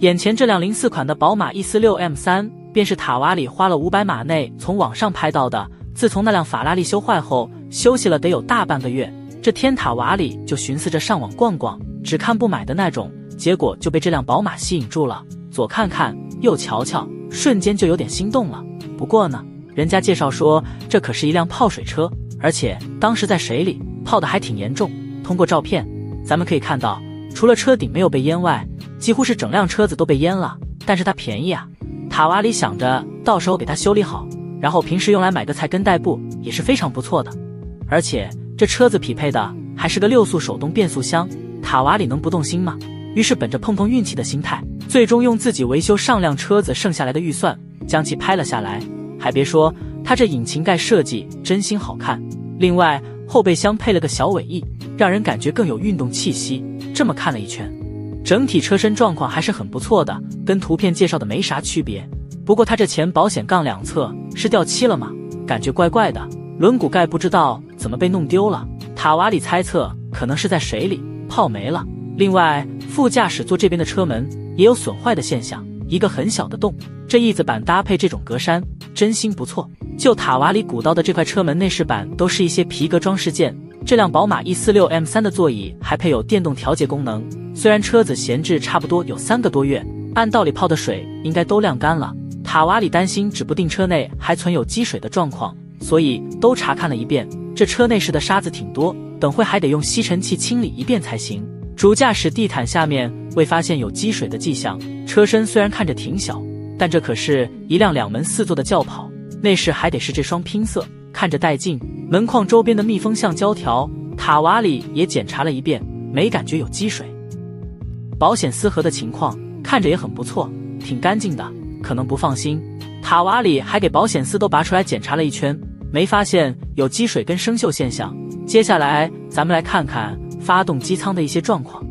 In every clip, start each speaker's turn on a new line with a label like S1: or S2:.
S1: 眼前这辆零四款的宝马 E 四六 M 三，便是塔瓦里花了五百马内从网上拍到的。自从那辆法拉利修坏后，休息了得有大半个月，这天塔瓦里就寻思着上网逛逛，只看不买的那种。结果就被这辆宝马吸引住了，左看看，右瞧瞧，瞬间就有点心动了。不过呢，人家介绍说这可是一辆泡水车，而且当时在水里泡的还挺严重。通过照片，咱们可以看到，除了车顶没有被淹外，几乎是整辆车子都被淹了。但是它便宜啊，塔瓦里想着到时候给它修理好，然后平时用来买个菜跟代步也是非常不错的。而且这车子匹配的还是个六速手动变速箱，塔瓦里能不动心吗？于是，本着碰碰运气的心态，最终用自己维修上辆车子剩下来的预算将其拍了下来。还别说，它这引擎盖设计真心好看。另外，后备箱配了个小尾翼，让人感觉更有运动气息。这么看了一圈，整体车身状况还是很不错的，跟图片介绍的没啥区别。不过，它这前保险杠两侧是掉漆了吗？感觉怪怪的。轮毂盖不知道怎么被弄丢了。塔瓦里猜测，可能是在水里泡没了。另外，副驾驶座这边的车门也有损坏的现象，一个很小的洞。这翼子板搭配这种格栅，真心不错。就塔瓦里鼓捣的这块车门内饰板，都是一些皮革装饰件。这辆宝马 E 四六 M 三的座椅还配有电动调节功能。虽然车子闲置差不多有三个多月，按道理泡的水应该都晾干了。塔瓦里担心指不定车内还存有积水的状况，所以都查看了一遍。这车内饰的沙子挺多，等会还得用吸尘器清理一遍才行。主驾驶地毯下面未发现有积水的迹象，车身虽然看着挺小，但这可是一辆两门四座的轿跑，内饰还得是这双拼色，看着带劲。门框周边的密封橡胶条，塔瓦里也检查了一遍，没感觉有积水。保险丝盒的情况看着也很不错，挺干净的。可能不放心，塔瓦里还给保险丝都拔出来检查了一圈，没发现有积水跟生锈现象。接下来咱们来看看。发动机舱的一些状况，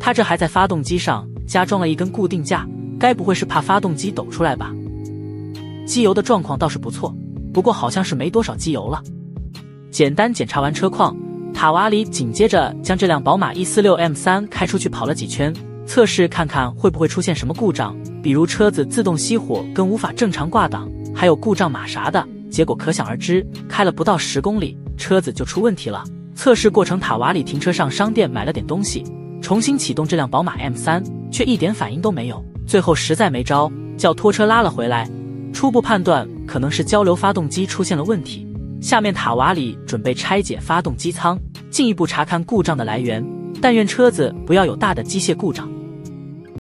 S1: 他这还在发动机上加装了一根固定架，该不会是怕发动机抖出来吧？机油的状况倒是不错，不过好像是没多少机油了。简单检查完车况，塔瓦里紧接着将这辆宝马 E 四六 M 三开出去跑了几圈，测试看看会不会出现什么故障，比如车子自动熄火跟无法正常挂挡，还有故障码啥的。结果可想而知，开了不到十公里，车子就出问题了。测试过程，塔瓦里停车上商店买了点东西，重新启动这辆宝马 M 三，却一点反应都没有。最后实在没招，叫拖车拉了回来。初步判断可能是交流发动机出现了问题。下面塔瓦里准备拆解发动机舱，进一步查看故障的来源。但愿车子不要有大的机械故障。